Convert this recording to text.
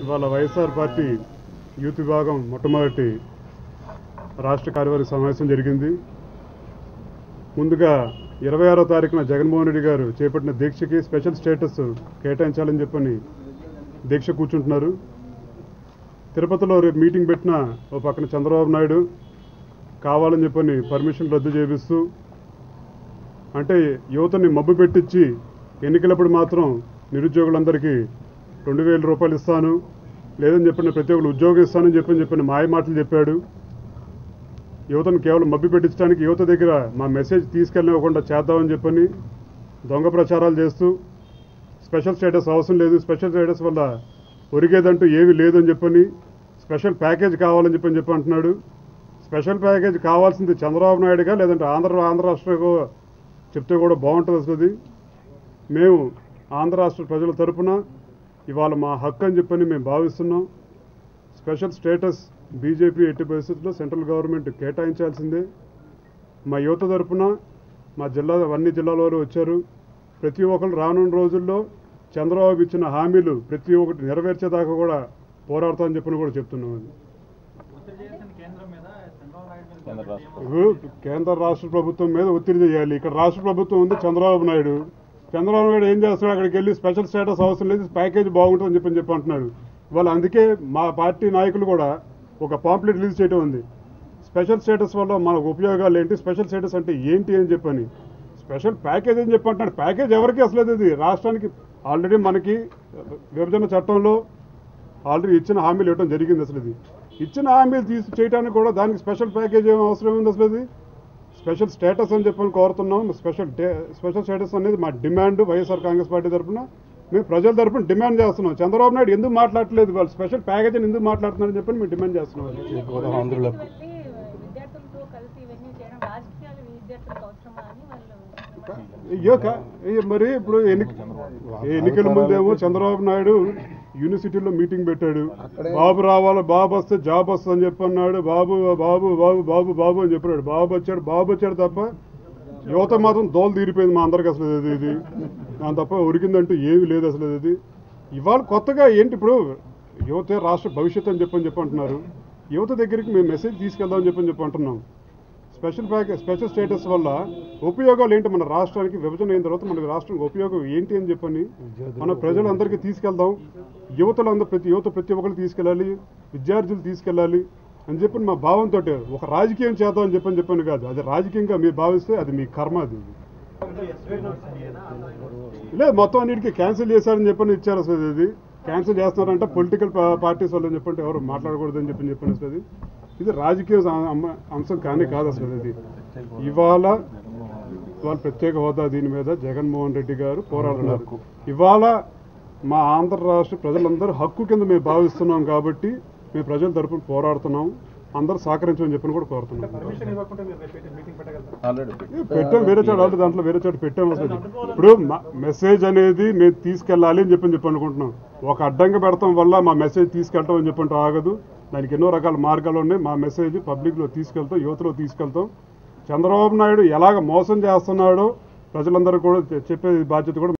ఇవాళ YSR party youth విభాగం మొట్టమొదటి రాష్ట్ర కార్యవర్గ సమావేశం జరిగింది. ముందుగా ఇరవై ఆరో తారీఖున జగన్మోహన్ రెడ్డి గారు చేపట్టిన దీక్షకి స్పెషల్ స్టేటస్ కేటాయించాలని చెప్పని దీక్ష కూర్చుంటున్నారు. తిరుపతిలో రేపు మీటింగ్ పెట్టిన ఓ పక్కన చంద్రబాబు నాయుడు కావాలని చెప్పని పర్మిషన్ రద్దు చేపిస్తూ అంటే యువతని మబ్బు పెట్టించి ఎన్నికలప్పుడు మాత్రం నిరుద్యోగులందరికీ రెండు వేల రూపాయలు ఇస్తాను. లేదని చెప్పిన ప్రతి ఒక్కరు ఉద్యోగం ఇస్తానని చెప్పని చెప్పిన మాయ మాటలు చెప్పాడు. యువతను కేవలం మబ్బి పెట్టించడానికి యువత దగ్గర మా మెసేజ్ తీసుకెళ్ళనివ్వకుండా చేద్దామని చెప్పని దొంగ ప్రచారాలు చేస్తూ స్పెషల్ స్టేటస్ అవసరం లేదు. స్పెషల్ స్టేటస్ వల్ల ఒరిగేదంటూ ఏమీ లేదని చెప్పని స్పెషల్ ప్యాకేజ్ కావాలని చెప్పని చెప్పి అంటున్నాడు. స్పెషల్ ప్యాకేజ్ కావాల్సింది చంద్రబాబు నాయుడుగా లేదంటే ఆంధ్ర ఆంధ్ర రాష్ట్రకు చెప్తే కూడా బాగుంటుంది అసలు మేము ఆంధ్ర రాష్ట్ర ప్రజల తరపున ఇవాళ మా హక్కు అని చెప్పని మేము భావిస్తున్నాం. స్పెషల్ స్టేటస్ బీజేపీ ఎట్టి పరిస్థితుల్లో సెంట్రల్ గవర్నమెంట్ కేటాయించాల్సిందే. మా యువత తరపున మా జిల్లా అన్ని జిల్లాల వారు వచ్చారు. ప్రతి ఒక్కరు రానున్న రోజుల్లో చంద్రబాబు ఇచ్చిన హామీలు ప్రతి ఒక్కటి నెరవేర్చేదాకా కూడా పోరాడతామని చెప్పని కూడా చెప్తున్నాం అది. కేంద్ర రాష్ట్ర ప్రభుత్వం మీద ఒత్తిడి చేయాలి. ఇక్కడ రాష్ట్ర ప్రభుత్వం ఉంది చంద్రబాబు నాయుడు. చంద్రబాబు నాయుడు ఏం చేస్తున్నాడు? అక్కడికి వెళ్ళి స్పెషల్ స్టేటస్ అవసరం లేదు ప్యాకేజ్ బాగుంటుందని చెప్పని చెప్పి అంటున్నాడు. వాళ్ళు అందుకే మా పార్టీ నాయకులు కూడా ఒక పాంప్లెట్ రిలీజ్ చేయడం ఉంది. స్పెషల్ స్టేటస్ వల్ల మనకు ఉపయోగాలు ఏంటి? స్పెషల్ స్టేటస్ అంటే ఏంటి అని చెప్పని. స్పెషల్ ప్యాకేజ్ అని చెప్పి అంటున్నాడు. ప్యాకేజ్ ఎవరికి అసలు ఇది? రాష్ట్రానికి ఆల్రెడీ మనకి విభజన చట్టంలో ఆల్రెడీ ఇచ్చిన హామీలు ఇవ్వడం జరిగింది అసలు ఇది. ఇచ్చిన హామీలు తీసి చేయడానికి కూడా దానికి స్పెషల్ ప్యాకేజ్ ఏం అవసరం ఉంది అసలు ఇది? స్పెషల్ స్టేటస్ అని చెప్పని కోరుతున్నాం. స్పెషల్ స్పెషల్ స్టేటస్ అనేది మా డిమాండ్ వైఎస్ఆర్ కాంగ్రెస్ పార్టీ తరఫున మేము ప్రజల తరఫున డిమాండ్ చేస్తున్నాం. చంద్రబాబు నాయుడు ఎందుకు మాట్లాడలేదు వాళ్ళు స్పెషల్ ప్యాకేజ్ అని ఎందుకు మాట్లాడుతున్నారని చెప్పని మేము డిమాండ్ చేస్తున్నాం. ఆంధ్రులకు. కాబట్టి విద్యార్థులతో కలిసి ఇవన్నీ చేయడం రాజకీయాలు విద్యార్థులకు అవసరమా అని వాళ్ళు అయ్యో కా- అయ్యో మరి ఇప్పుడు ఎన్నిక ఎన్నికల ముందేమో చంద్రబాబు నాయుడు యూనివర్సిటీలో మీటింగ్ పెట్టాడు. బాబు రావాలి బాబు వస్తే జాబ్ వస్తుంది అని చెప్పి అన్నాడు బాబు బాబు బాబు బాబు బాబు అని చెప్పాడు బాబు వచ్చాడు బాబు వచ్చాడు తప్ప యువత మాత్రం దోలు తీరిపోయింది మా అందరికి అసలు ఇది ఇది. దాని తప్ప ఉరికిందంటూ ఏమీ లేదు అసలు ఇది. ఇవాళ కొత్తగా ఏంటి ఇప్పుడు యువత రాష్ట్ర భవిష్యత్తు అని చెప్పని చెప్పి అంటున్నారు యువత దగ్గరికి మేము మెసేజ్ తీసుకెళ్దామని చెప్పని చెప్పి అంటున్నాం స్పెషల్ ప్యాకేజ్ స్పెషల్ స్టేటస్ వల్ల ఉపయోగాలు ఏంటి? మన రాష్ట్రానికి విభజన అయిన తర్వాత మన రాష్ట్రానికి ఉపయోగం ఏంటి అని చెప్పని మన ప్రజలందరికీ తీసుకెళ్దాం. యువతలందరూ ప్రతి యువత ప్రతి ఒక్కరు తీసుకెళ్ళాలి. విద్యార్థులు తీసుకెళ్ళాలి అని చెప్పి మా భావంతో ఒక రాజకీయం చేద్దాం అని చెప్పని చెప్పని కాదు. అది రాజకీయంగా మీరు భావిస్తే అది మీ కర్మ అది. లేదు మొత్తం అన్నిటికీ క్యాన్సిల్ చేశారని చెప్పని ఇచ్చారు అసలు ఇది క్యాన్సిల్ చేస్తున్నారంటే పొలిటికల్ పార్టీస్ వాళ్ళు చెప్పంటే ఎవరు మాట్లాడకూడదని చెప్పి చెప్పని అసలు ఇది రాజకీయ అమ్మ- అంశం కానీ కాదు అసలు ఇది. ఇవాళ ఇవాళ ప్రత్యేక హోదా దీని మీద జగన్మోహన్ రెడ్డి గారు పోరాడుతున్నారు. ఇవాళ మా ఆంధ్ర రాష్ట్ర ప్రజలందరూ హక్కు కింద మేము భావిస్తున్నాం కాబట్టి మేము ప్రజల తరపున పోరాడుతున్నాం. అందరూ సహకరించమని చెప్పని కూడా కోరుతున్నాం. పర్మిషన్ ఇవ్వకుండా మీరు రేపు మీటింగ్ పెట్టగలుగుతారు? ఆల్రెడీ. ఏ, పెట్టాం వేరే చోట ఆల్రెడీ దాంట్లో వేరే చోట పెట్టాం అసలు ఇప్పుడు మ- మెసేజ్ అనేది మేము తీసుకెళ్ళాలి అని చెప్పని చెప్పి అనుకుంటున్నాం ఒక అడ్డంగా పెడతాం వల్ల మా మెసేజ్ తీసుకెళ్ళటం అని చెప్పంటే ఆగదు. దానికి ఎన్నో రకాల మార్గాలు ఉన్నాయి. మా మెసేజ్ పబ్లిక్లో తీసుకెళ్తాం యువతలో తీసుకెళ్తాం. చంద్రబాబు నాయుడు ఎలాగ మోసం చేస్తున్నాడో ప్రజలందరూ కూడా చెప్పే బాధ్యత కూడా